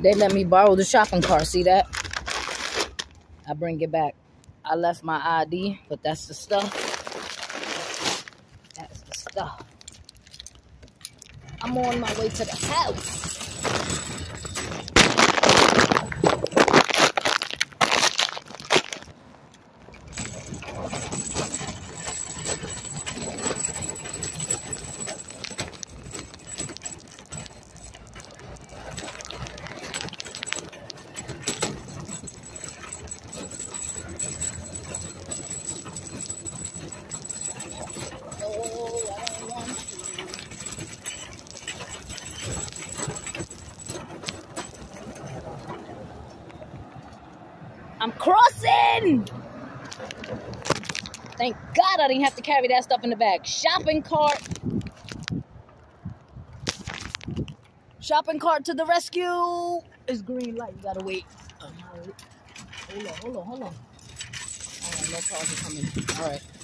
They let me borrow the shopping cart. See that? I bring it back. I left my ID, but that's the stuff. That's the stuff. I'm on my way to the house. I'm crossing! Thank God I didn't have to carry that stuff in the bag. Shopping cart. Shopping cart to the rescue. It's green light. You gotta wait. Um, hold on, hold on, hold on. All right, no cars are coming. All right.